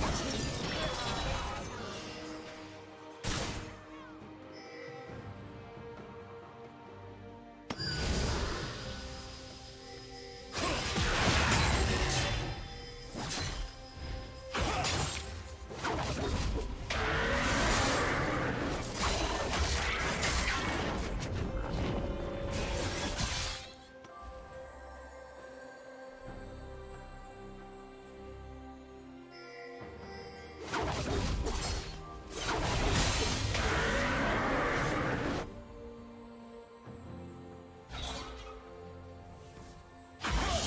Rampage.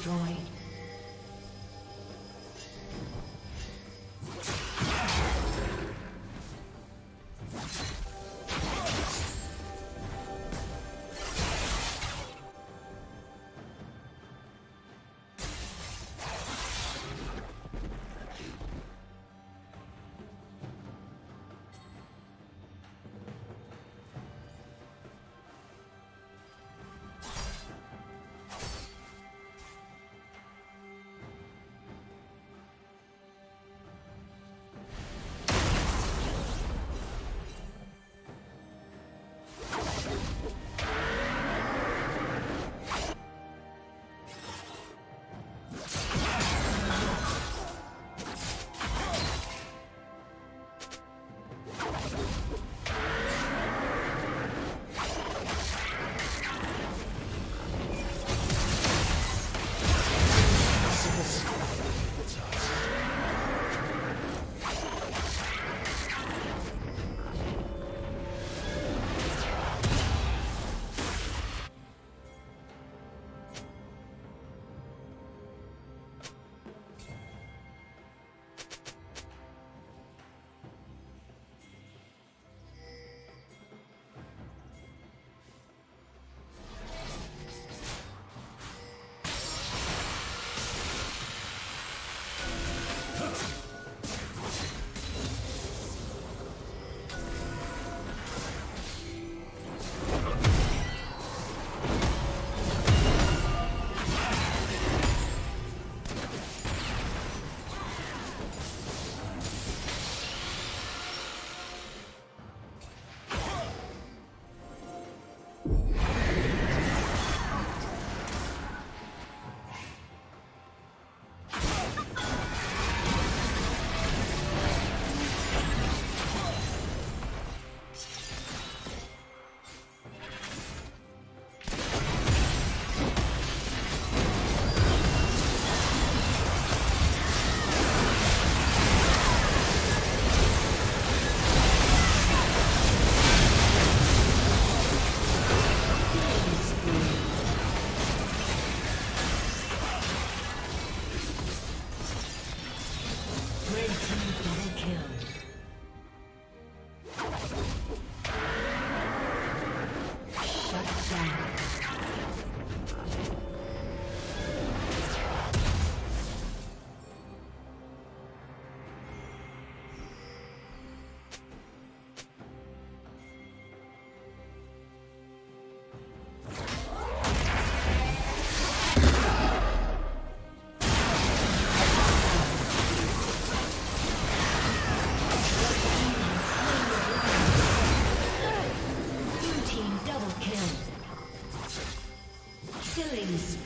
Destroyed.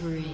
Spree.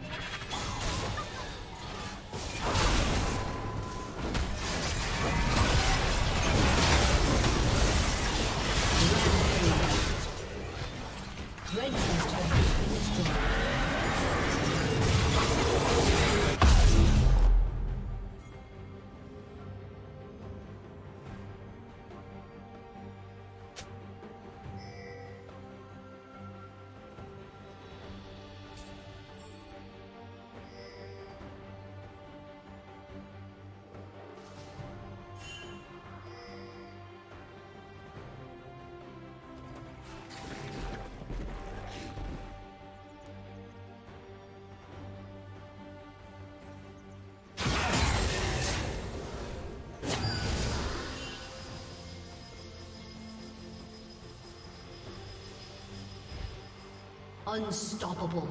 Unstoppable.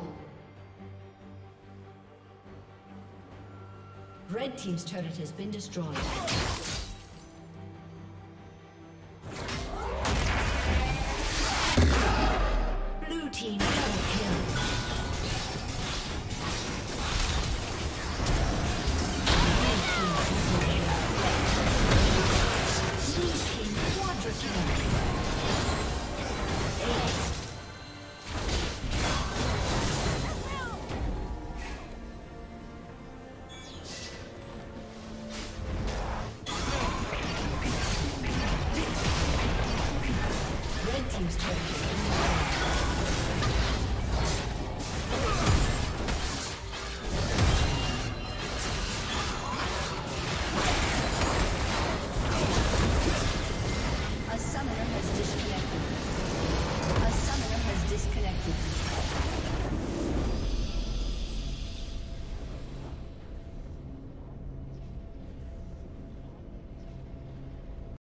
Red Team's turret has been destroyed. Thank you.